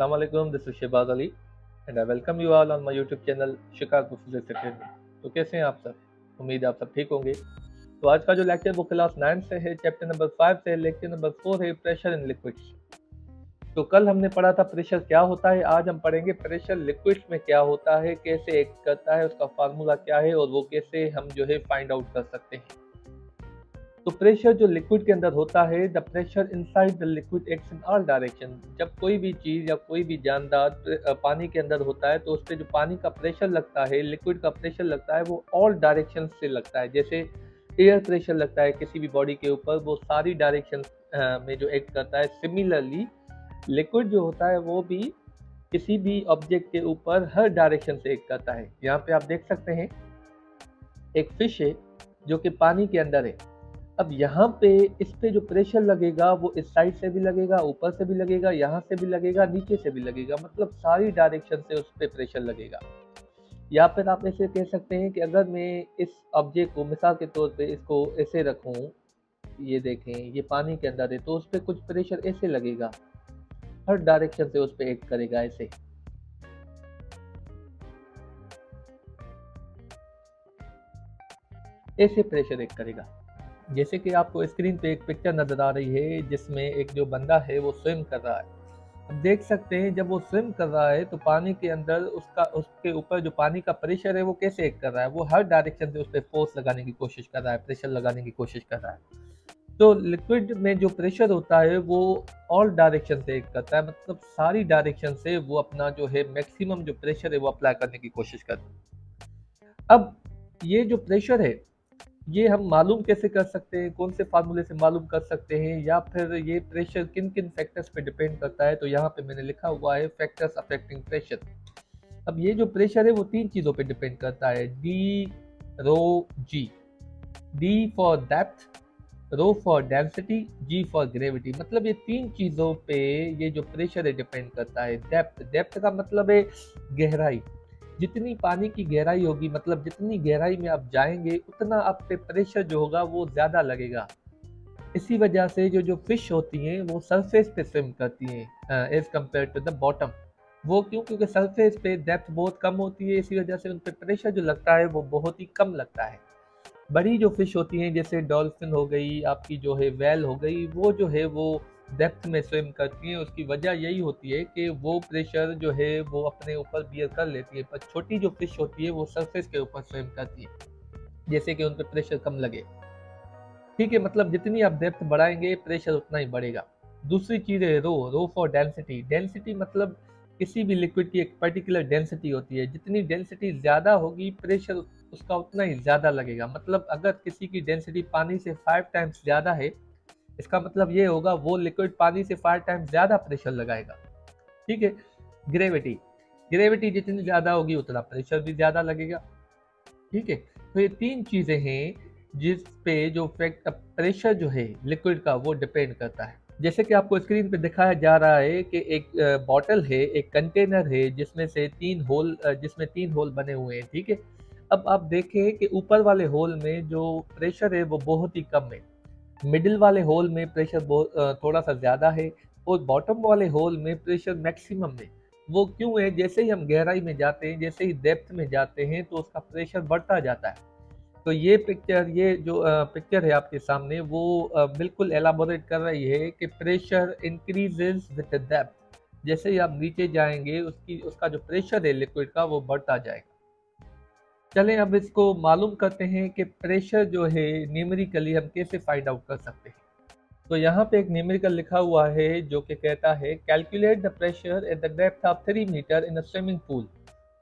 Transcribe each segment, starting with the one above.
Assalamu alaikum, this is Shehbaz Ali and I welcome you all on my YouTube channel Chicago Physics Academy. तो कैसे हैं आप सब? उम्मीद आप सब ठीक होंगे। तो आज का जो लेक्चर वो क्लास नाइन से है चैप्टर नंबर फाइव से लेक्चर नंबर फोर है प्रेशर इन लिक्विड्स तो कल हमने पढ़ा था प्रेशर क्या होता है आज हम पढ़ेंगे प्रेशर लिक्विड्स में क्या होता है कैसे एक्ट करता है उसका फार्मूला क्या है और वो कैसे हम जो है फाइंड आउट कर सकते हैं। तो प्रेशर जो लिक्विड के अंदर होता है the pressure inside the liquid acts in all direction जब कोई भी चीज़ या कोई भी जानदार पानी के अंदर होता है तो उस पर जो पानी का प्रेशर लगता है लिक्विड का प्रेशर लगता है, वो ऑल डायरेक्शन से लगता है. जैसे एयर प्रेशर लगता है किसी भी बॉडी के ऊपर, वो सारी डायरेक्शन में जो एक्ट करता है. सिमिलरली लिक्विड जो होता है, वो भी किसी भी ऑब्जेक्ट के ऊपर हर डायरेक्शन से एक्ट करता है. यहाँ पे आप देख सकते हैं, एक फ़िश है, जो कि पानी के अंदर है. अब यहाँ पे इस पे जो प्रेशर लगेगा, वो इस साइड से भी लगेगा, ऊपर से भी लगेगा, यहाँ से भी लगेगा, नीचे से भी लगेगा। मतलब सारी डायरेक्शन से उस पर प्रेशर लगेगा। या फिर आप ऐसे कह सकते हैं कि अगर मैं इस ऑब्जेक्ट को, मिसाल के तौर पे इसको ऐसे रखूँ, ये देखें, ये पानी के अंदर है तो उस पर कुछ प्रेशर ऐसे लगेगा। हर डायरेक्शन से उस पर एक्ट करेगा ऐसे। ऐसे प्रेशर एक्ट करेगा। जैसे कि आपको स्क्रीन पे एक पिक्चर नज़र आ रही है, जिसमें एक जो बंदा है वो स्विम कर रहा है। अब देख सकते हैं, जब वो स्विम कर रहा है तो पानी के अंदर उसका, उसके ऊपर जो पानी का प्रेशर है, वो कैसे एक कर रहा है? वो हर डायरेक्शन से उस पर फोर्स लगाने की कोशिश कर रहा है प्रेशर लगाने की कोशिश कर रहा है। तो लिक्विड में जो प्रेशर होता है, वो ऑल डायरेक्शन से एक करता है मतलब सारी डायरेक्शन से वो अपना जो है मैक्सिमम जो प्रेशर है, वो अप्लाई करने की कोशिश करता है। अब ये जो प्रेशर है ये हम मालूम कैसे कर सकते हैं? कौन से फार्मूले से मालूम कर सकते हैं? या फिर ये प्रेशर किन किन फैक्टर्स पे डिपेंड करता है? तो यहाँ पे मैंने लिखा हुआ है फैक्टर्स अफेक्टिंग प्रेशर अब ये जो प्रेशर है वो तीन चीज़ों पे डिपेंड करता है। D rho G D for depth rho for density G for gravity मतलब ये तीन चीज़ों पे ये जो प्रेशर है डिपेंड करता है। डेप्थ डेप्थ का मतलब है गहराई। जितनी पानी की गहराई होगी मतलब जितनी गहराई में आप जाएँगे, उतना आप पे प्रेशर जो होगा वो ज़्यादा लगेगा। इसी वजह से जो जो फ़िश होती हैं, वो सरफेस पे स्विम करती हैं as compared to the bottom वो क्यों? क्योंकि सरफेस पे डेप्थ बहुत कम होती है, इसी वजह से उन पर प्रेशर जो लगता है, वो बहुत ही कम लगता है। बड़ी जो फ़िश होती हैं, जैसे डॉल्फिन हो गई, आपकी जो है वेल हो गई, वो जो है वो डेप्थ में स्विम करती हैं, उसकी वजह यही होती है कि वो प्रेशर जो है, वो अपने ऊपर बियर कर लेती है, पर छोटी जो फ़िश होती है, वो सरफेस के ऊपर स्विम करती है, जैसे कि उन पर प्रेशर कम लगे। ठीक है मतलब जितनी आप डेप्थ बढ़ाएँगे प्रेशर उतना ही बढ़ेगा। दूसरी चीज़ है rho rho for density density मतलब किसी भी लिक्विड की एक पर्टिकुलर डेंसिटी होती है। जितनी डेंसिटी ज़्यादा होगी प्रेशर उसका उतना ही ज़्यादा लगेगा। मतलब अगर किसी की डेंसिटी पानी से फाइव टाइम्स ज़्यादा है इसका मतलब ये होगा, वो लिक्विड पानी से फाइव टाइम ज़्यादा प्रेशर लगाएगा। ठीक है? ग्रेविटी ग्रेविटी जितनी ज़्यादा होगी, उतना प्रेशर भी ज़्यादा लगेगा। ठीक है? तो ये तीन चीज़ें हैं जिस पे जो फैक्ट प्रेशर जो है लिक्विड का, वो डिपेंड करता है। जैसे कि आपको स्क्रीन पे दिखाया जा रहा है कि एक बॉटल है, एक कंटेनर है, जिसमें से तीन होल जिसमें तीन होल बने हुए हैं। ठीक है? अब आप देखें कि ऊपर वाले होल में जो प्रेशर है, वो बहुत ही कम है। मिडिल वाले होल में प्रेशर बहुत थोड़ा सा ज़्यादा है और बॉटम वाले होल में प्रेशर मैक्सिमम है। वो क्यों है? जैसे ही हम गहराई में जाते हैं, जैसे ही डेप्थ में जाते हैं तो उसका प्रेशर बढ़ता जाता है। तो ये पिक्चर, ये जो पिक्चर है आपके सामने, वो बिल्कुल एलाबोरेट कर रही है कि प्रेशर इंक्रीजेज विद डेप्थ जैसे ही आप नीचे जाएँगे, उसकी, उसका जो प्रेशर है लिक्विड का, वो बढ़ता जाएगा। चलें, अब इसको मालूम करते हैं कि प्रेशर जो है न्यूमेरिकली हम कैसे फाइंड आउट कर सकते हैं। तो यहाँ पे एक न्यूमेरिकल लिखा हुआ है, जो कि कहता है calculate the pressure at the depth of three metre in a swimming pool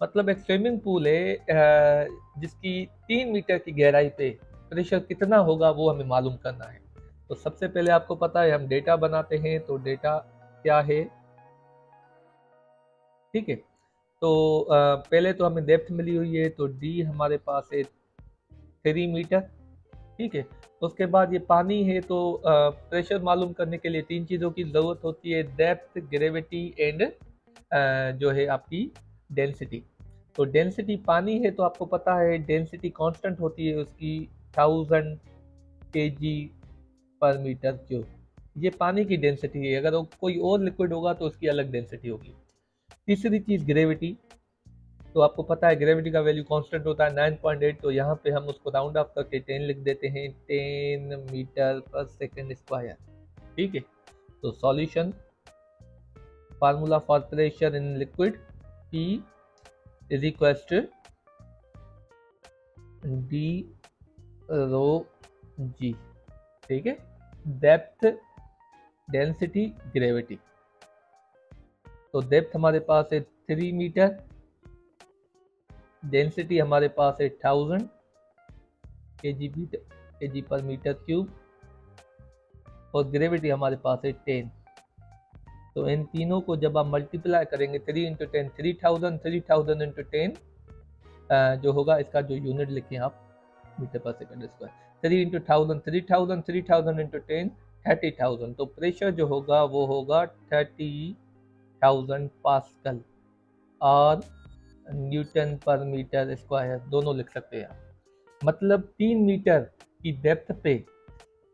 मतलब एक स्विमिंग पूल है जिसकी तीन मीटर की गहराई पे प्रेशर कितना होगा, वो हमें मालूम करना है। तो सबसे पहले आपको पता है, हम डेटा बनाते हैं तो डेटा क्या है? ठीक है। तो पहले तो हमें डेप्थ मिली हुई है तो डी हमारे पास है थ्री मीटर ठीक है? उसके बाद ये पानी है तो प्रेशर मालूम करने के लिए तीन चीज़ों की ज़रूरत होती है डेप्थ ग्रेविटी एंड जो है आपकी डेंसिटी तो डेंसिटी पानी है तो आपको पता है डेंसिटी कांस्टेंट होती है उसकी थाउज़ेंड के जी पर मीटर क्यूब ये पानी की डेंसिटी है, अगर कोई और लिक्विड होगा तो उसकी अलग डेंसिटी होगी. तीसरी चीज़ ग्रेविटी तो आपको पता है ग्रेविटी का वैल्यू कांस्टेंट होता है 9.8 तो यहाँ पे हम उसको राउंड ऑफ़ करके 10 लिख देते हैं 10 मीटर पर सेकेंड स्क्वायर ठीक है? तो solution formula for pressure in liquid P is equal to D rho G ठीक है? डेप्थ डेंसिटी ग्रेविटी तो डेप्थ हमारे पास है थ्री मीटर डेंसिटी हमारे पास है थाउज़ेंड के जी के जी पर मीटर क्यूब और ग्रेविटी हमारे पास है टेन तो इन तीनों को जब आप मल्टीप्लाई करेंगे three into ten three thousand three thousand into ten जो होगा इसका जो यूनिट लिखें आप मीटर पर second square three into thousand three thousand three thousand into ten thirty thousand तो प्रेशर जो होगा, वो होगा थर्टी थाउज़ेंड पास्कल और न्यूटन पर मीटर स्क्वायर दोनों लिख सकते हैं आप। मतलब तीन मीटर की डेप्थ पे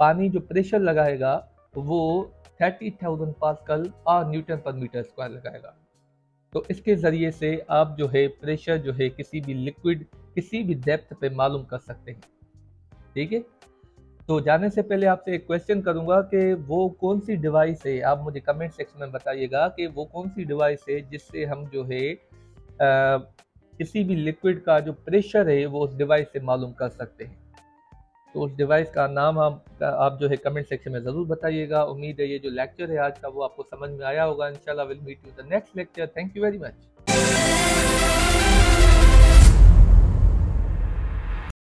पानी जो प्रेशर लगाएगा, वो थर्टी थाउज़ेंड पास्कल और न्यूटन पर मीटर स्क्वायर लगाएगा। तो इसके ज़रिए से आप जो है प्रेशर जो है किसी भी लिक्विड किसी भी डेप्थ पे मालूम कर सकते हैं। ठीक है? तो जाने से पहले आपसे एक क्वेश्चन करूँगा कि वो कौन सी डिवाइस है? आप मुझे कमेंट सेक्शन में बताइएगा कि वो कौन सी डिवाइस है जिससे हम जो है आ, किसी भी लिक्विड का जो प्रेशर है वो उस डिवाइस से मालूम कर सकते हैं। तो उस डिवाइस का नाम आप आप जो है कमेंट सेक्शन में ज़रूर बताइएगा। उम्मीद है ये जो लेक्चर है आज का वो आपको समझ में आया होगा। इंशाल्लाह will meet you the next lecture thank you very much